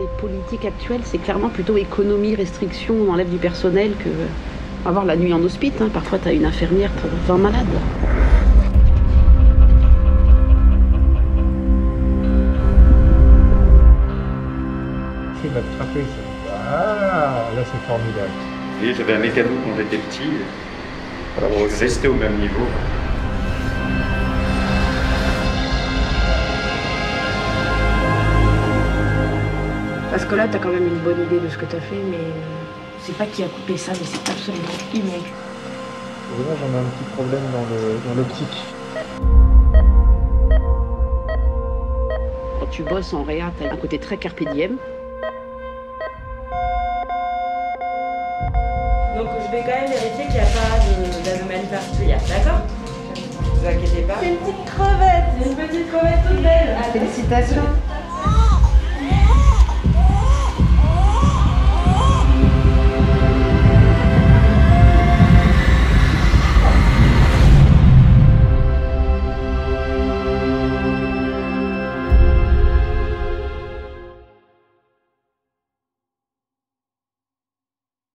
Les politiques actuelles, c'est clairement plutôt économie, restriction, on enlève du personnel que avoir la nuit en hospice. hein. Parfois, tu as une infirmière pour 20 malades. Ah, là c'est formidable. J'avais un mécano quand j'étais petit. Alors, je restais au même niveau. Parce que là, t'as quand même une bonne idée de ce que t'as fait, mais c'est pas qui a coupé ça, mais c'est absolument immonde. Vraiment, j'en ai un petit problème dans le- dans l'optique. Quand tu bosses en réa, tu as un côté très carpe diem. Donc je vais quand même vérifier qu'il n'y a pas de- d'anomalie particulière, d'accord? Ne vous inquiétez pas. C'est une petite crevette, une petite crevette toute belle. Félicitations.